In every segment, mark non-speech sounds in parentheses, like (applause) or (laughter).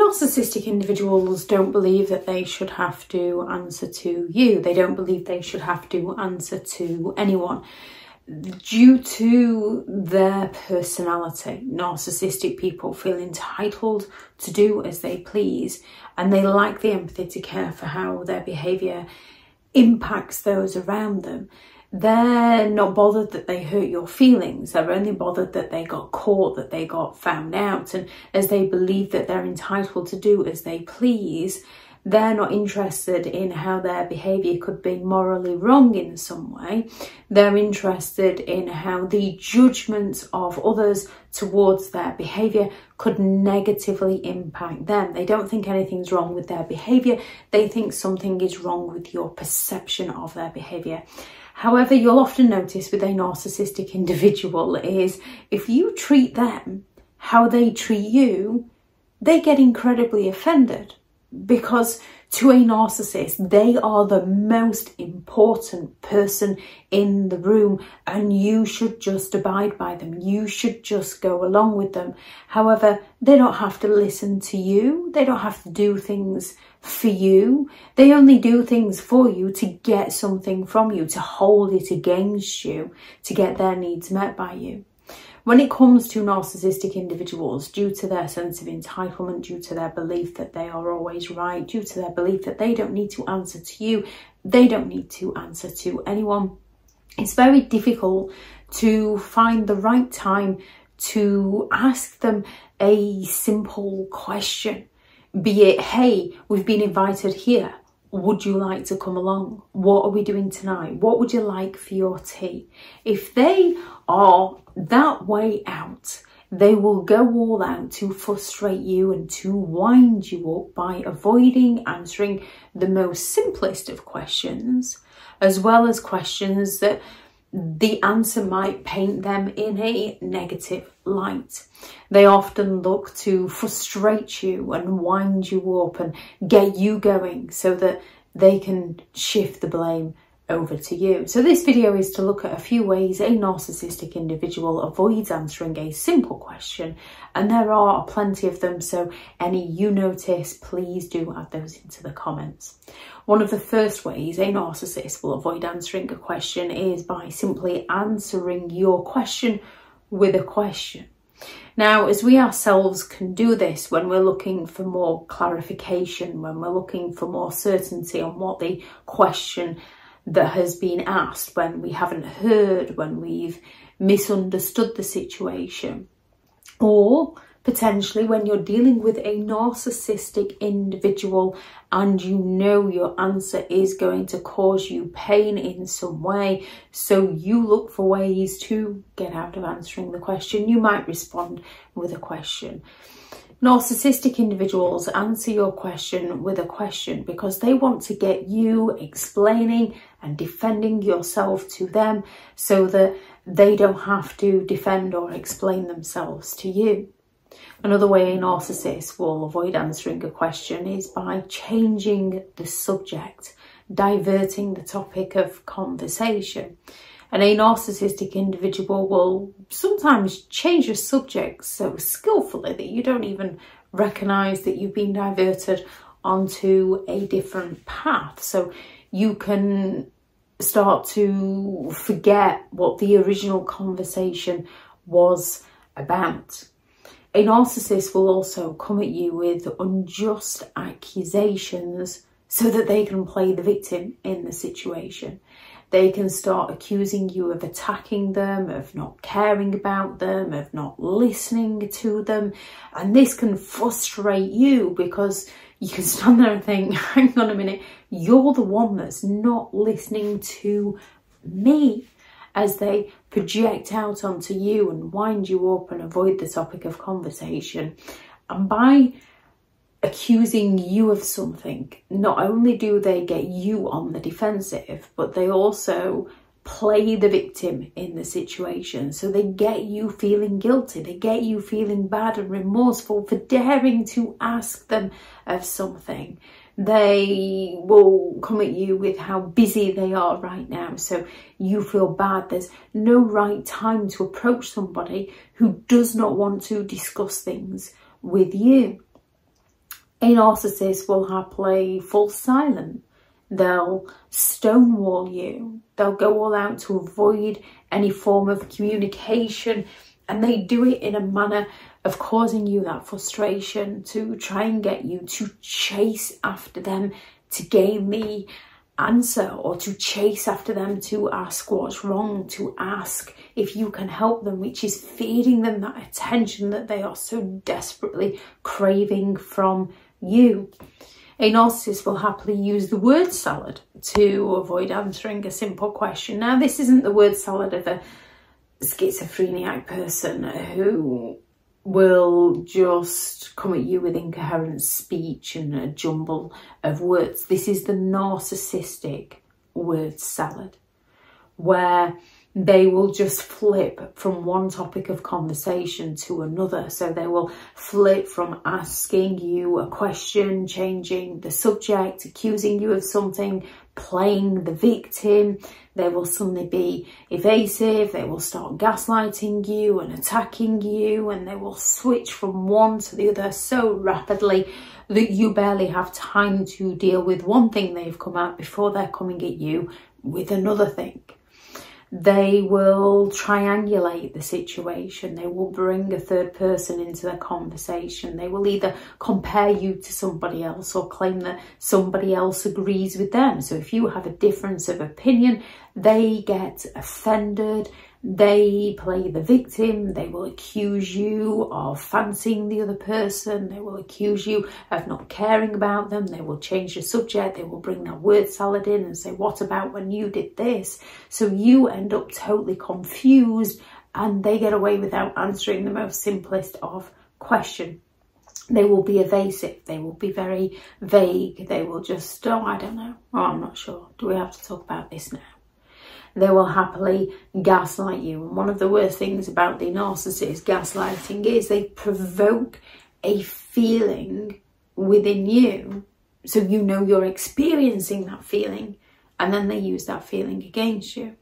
Narcissistic individuals don't believe that they should have to answer to you. They don't believe they should have to answer to anyone. Due to their personality, narcissistic people feel entitled to do as they please and they lack the empathy to care for how their behaviour impacts those around them they're not bothered that they hurt your feelings. They're only bothered that they got caught, that they got found out. And as they believe that they're entitled to do as they please, they're not interested in how their behaviour could be morally wrong in some way. They're interested in how the judgments of others towards their behaviour could negatively impact them. They don't think anything's wrong with their behaviour, they think something is wrong with your perception of their behaviour. However, you'll often notice with a narcissistic individual is if you treat them how they treat you, they get incredibly offended because to a narcissist, they are the most important person in the room and you should just abide by them. You should just go along with them. However, they don't have to listen to you. They don't have to do things for you. They only do things for you to get something from you, to hold it against you, to get their needs met by you. When it comes to narcissistic individuals, due to their sense of entitlement, due to their belief that they are always right, due to their belief that they don't need to answer to you, they don't need to answer to anyone, it's very difficult to find the right time to ask them a simple question. Be it, hey, we've been invited here. Would you like to come along? What are we doing tonight? What would you like for your tea? If they are that way out, they will go all out to frustrate you and to wind you up by avoiding answering the most simplest of questions, as well as questions that the answer might paint them in a negative light. They often look to frustrate you and wind you up and get you going so that they can shift the blame over to you. So this video is to look at a few ways a narcissistic individual avoids answering a simple question and there are plenty of them so any you notice please do add those into the comments. One of the first ways a narcissist will avoid answering a question is by simply answering your question with a question. Now, as we ourselves can do this when we're looking for more clarification, when we're looking for more certainty on what the question that has been asked when we haven't heard, when we've misunderstood the situation. Or potentially when you're dealing with a narcissistic individual and you know your answer is going to cause you pain in some way. So you look for ways to get out of answering the question. You might respond with a question. Narcissistic individuals answer your question with a question because they want to get you explaining and defending yourself to them so that they don't have to defend or explain themselves to you. Another way a narcissist will avoid answering a question is by changing the subject, diverting the topic of conversation. And a narcissistic individual will sometimes change the subject so skillfully that you don't even recognize that you've been diverted onto a different path. So you can start to forget what the original conversation was about. A narcissist will also come at you with unjust accusations so that they can play the victim in the situation. They can start accusing you of attacking them, of not caring about them, of not listening to them. And this can frustrate you because you can stand there and think, (laughs) hang on a minute, you're the one that's not listening to me as they project out onto you and wind you up and avoid the topic of conversation. And by accusing you of something, not only do they get you on the defensive, but they also play the victim in the situation. So they get you feeling guilty, they get you feeling bad and remorseful for daring to ask them of something they will come at you with how busy they are right now. So you feel bad. There's no right time to approach somebody who does not want to discuss things with you. A narcissist will happily fall silent. They'll stonewall you. They'll go all out to avoid any form of communication and they do it in a manner of causing you that frustration to try and get you to chase after them to gain the answer or to chase after them to ask what's wrong, to ask if you can help them, which is feeding them that attention that they are so desperately craving from you. A narcissist will happily use the word salad to avoid answering a simple question. Now, this isn't the word salad of a schizophrenic person who will just come at you with incoherent speech and a jumble of words. This is the narcissistic word salad where they will just flip from one topic of conversation to another. So they will flip from asking you a question, changing the subject, accusing you of something, playing the victim. They will suddenly be evasive. They will start gaslighting you and attacking you and they will switch from one to the other so rapidly that you barely have time to deal with one thing they've come at before they're coming at you with another thing. They will triangulate the situation. They will bring a third person into the conversation. They will either compare you to somebody else or claim that somebody else agrees with them. So if you have a difference of opinion, they get offended they play the victim, they will accuse you of fancying the other person, they will accuse you of not caring about them, they will change the subject, they will bring that word salad in and say, what about when you did this? So you end up totally confused and they get away without answering the most simplest of question. They will be evasive, they will be very vague, they will just, oh, I don't know, oh, I'm not sure. Do we have to talk about this now? They will happily gaslight you. And one of the worst things about the narcissist gaslighting is they provoke a feeling within you so you know you're experiencing that feeling and then they use that feeling against you.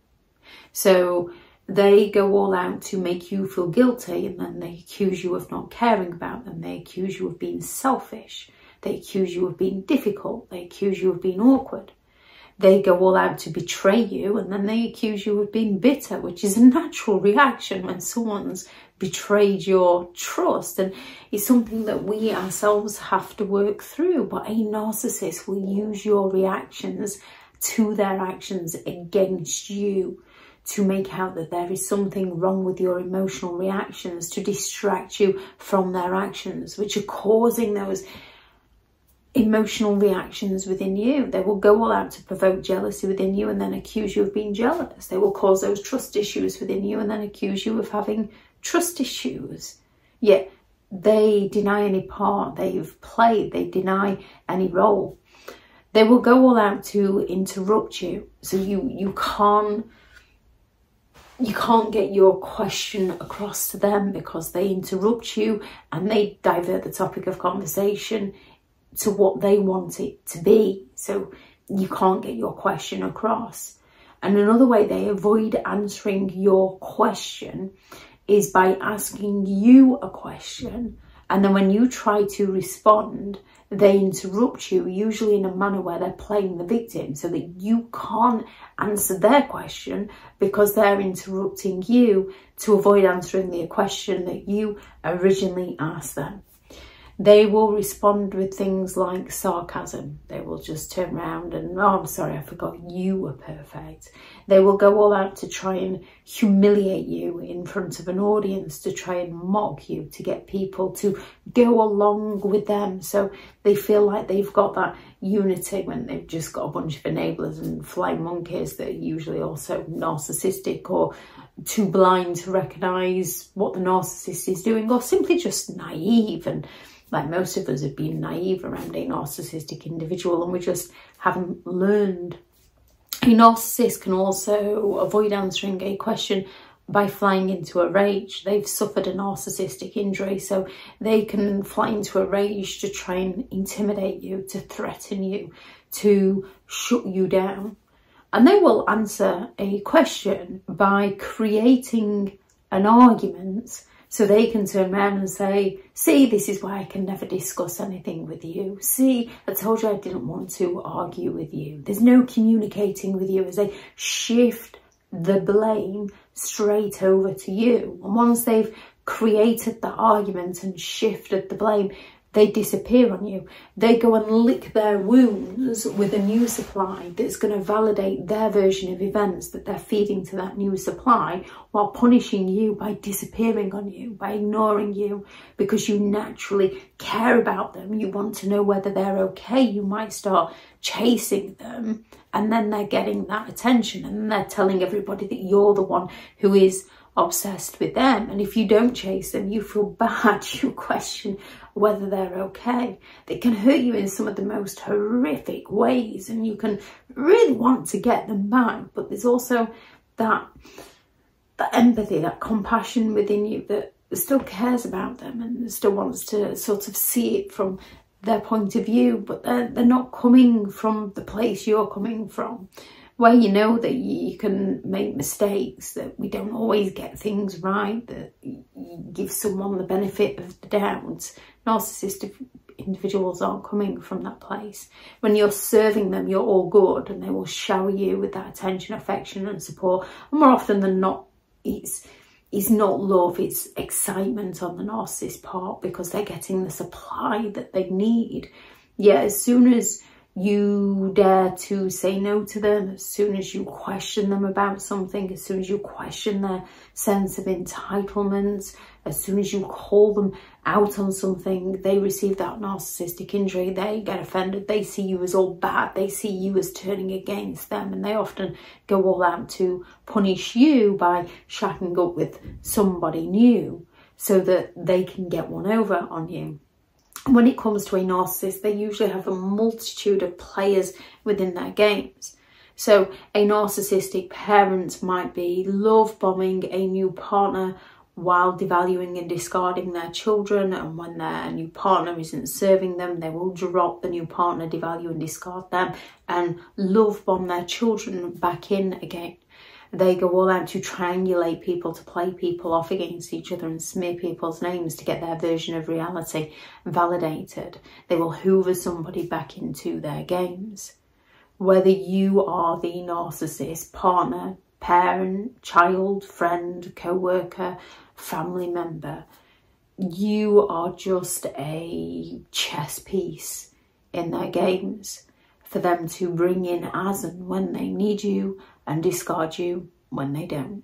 So they go all out to make you feel guilty and then they accuse you of not caring about them. They accuse you of being selfish. They accuse you of being difficult. They accuse you of being awkward they go all out to betray you and then they accuse you of being bitter, which is a natural reaction when someone's betrayed your trust. And it's something that we ourselves have to work through. But a narcissist will use your reactions to their actions against you to make out that there is something wrong with your emotional reactions, to distract you from their actions, which are causing those emotional reactions within you. They will go all out to provoke jealousy within you and then accuse you of being jealous. They will cause those trust issues within you and then accuse you of having trust issues. Yet they deny any part they've played, they deny any role. They will go all out to interrupt you. So you you can't you can't get your question across to them because they interrupt you and they divert the topic of conversation to what they want it to be. So you can't get your question across. And another way they avoid answering your question is by asking you a question. And then when you try to respond, they interrupt you, usually in a manner where they're playing the victim so that you can't answer their question because they're interrupting you to avoid answering the question that you originally asked them they will respond with things like sarcasm. They will just turn around and, oh, I'm sorry, I forgot you were perfect. They will go all out to try and humiliate you in front of an audience, to try and mock you, to get people to go along with them. So they feel like they've got that unity when they've just got a bunch of enablers and flying monkeys that are usually also narcissistic or too blind to recognise what the narcissist is doing or simply just naive and like most of us have been naive around a narcissistic individual and we just haven't learned. A narcissist can also avoid answering a question by flying into a rage. They've suffered a narcissistic injury, so they can fly into a rage to try and intimidate you, to threaten you, to shut you down. And they will answer a question by creating an argument So they can turn around and say, see, this is why I can never discuss anything with you. See, I told you I didn't want to argue with you. There's no communicating with you as they shift the blame straight over to you. And once they've created the argument and shifted the blame, they disappear on you. They go and lick their wounds with a new supply that's going to validate their version of events that they're feeding to that new supply while punishing you by disappearing on you, by ignoring you, because you naturally care about them. You want to know whether they're okay. You might start chasing them and then they're getting that attention and they're telling everybody that you're the one who is obsessed with them. And if you don't chase them, you feel (laughs) bad, you question whether they're okay. They can hurt you in some of the most horrific ways and you can really want to get them back. But there's also that, that empathy, that compassion within you that still cares about them and still wants to sort of see it from their point of view, but they're, they're not coming from the place you're coming from where you know that you can make mistakes, that we don't always get things right, that you give someone the benefit of the doubt. Narcissistic individuals aren't coming from that place. When you're serving them, you're all good and they will shower you with that attention, affection and support. And more often than not, it's it's not love, it's excitement on the narcissist part because they're getting the supply that they need. Yeah, as soon as you dare to say no to them as soon as you question them about something, as soon as you question their sense of entitlement, as soon as you call them out on something, they receive that narcissistic injury, they get offended, they see you as all bad, they see you as turning against them, and they often go all out to punish you by shacking up with somebody new so that they can get one over on you when it comes to a narcissist, they usually have a multitude of players within their games. So a narcissistic parent might be love bombing a new partner while devaluing and discarding their children and when their new partner isn't serving them they will drop the new partner devalue and discard them and love bomb their children back in again they go all out to triangulate people, to play people off against each other and smear people's names to get their version of reality validated. They will hoover somebody back into their games. Whether you are the narcissist, partner, parent, child, friend, co-worker, family member, you are just a chess piece in their games for them to bring in as and when they need you and discard you when they don't.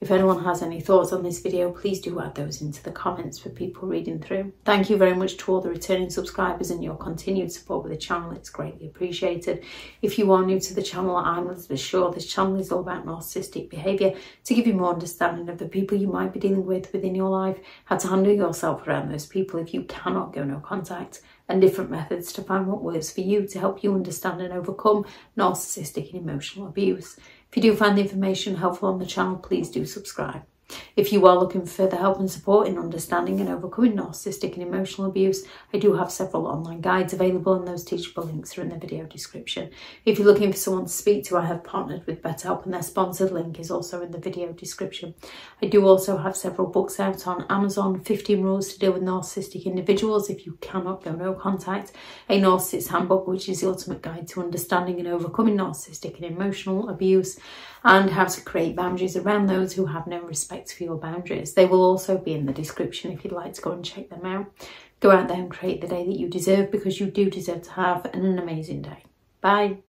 If anyone has any thoughts on this video, please do add those into the comments for people reading through. Thank you very much to all the returning subscribers and your continued support with the channel. It's greatly appreciated. If you are new to the channel, I'm Elizabeth Shaw. This channel is all about narcissistic behaviour to give you more understanding of the people you might be dealing with within your life, how to handle yourself around those people if you cannot go no contact, and different methods to find what works for you to help you understand and overcome narcissistic and emotional abuse. If you do find the information helpful on the channel, please do subscribe. If you are looking for further help and support in understanding and overcoming narcissistic and emotional abuse, I do have several online guides available and those teachable links are in the video description. If you're looking for someone to speak to, I have partnered with BetterHelp and their sponsored link is also in the video description. I do also have several books out on Amazon, 15 Rules to Deal with Narcissistic Individuals if you cannot go no contact, a Narcissist Handbook which is the ultimate guide to understanding and overcoming narcissistic and emotional abuse, and how to create boundaries around those who have no respect for your boundaries. They will also be in the description if you'd like to go and check them out. Go out there and create the day that you deserve because you do deserve to have an amazing day. Bye.